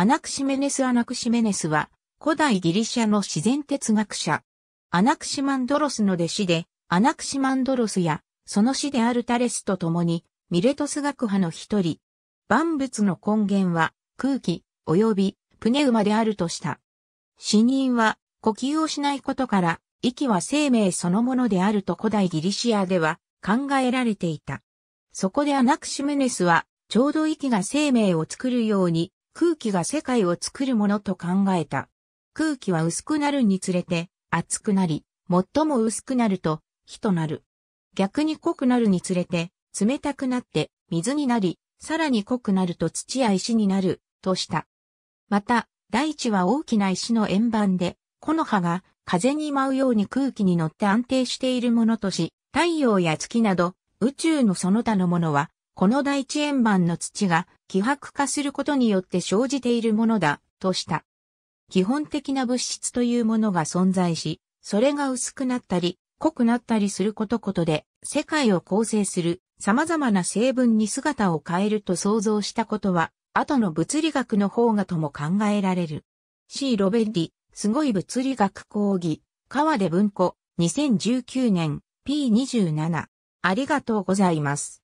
アナクシメネス・アナクシメネスは、古代ギリシャの自然哲学者。アナクシマンドロスの弟子で、アナクシマンドロスや、その師であるタレスと共に、ミレトス学派の一人。万物の根源は、空気、及び、プネウマであるとした。死人は、呼吸をしないことから、息は生命そのものであると古代ギリシアでは考えられていた。そこでアナクシメネスは、ちょうど息が生命を作るように、空気が世界を作るものと考えた。空気は薄くなるにつれて、熱くなり、最も薄くなると、火となる。逆に濃くなるにつれて、冷たくなって水になり、さらに濃くなると土や石になる、とした。また、大地は大きな石の円盤で、木の葉が風に舞うように空気に乗って安定しているものとし、太陽や月など、宇宙のその他のものは、この大地円盤の土が希薄化することによって生じているものだ、とした。基本的な物質というものが存在し、それが薄くなったり、濃くなったりすることことで、世界を構成する様々な成分に姿を変えると想像したことは、後の物理学の方がとも考えられる。C. ロベッリ、すごい物理学講義、川で文庫、2019年、P27。ありがとうございます。